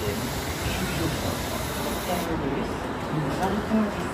Ken. Terminus. Nous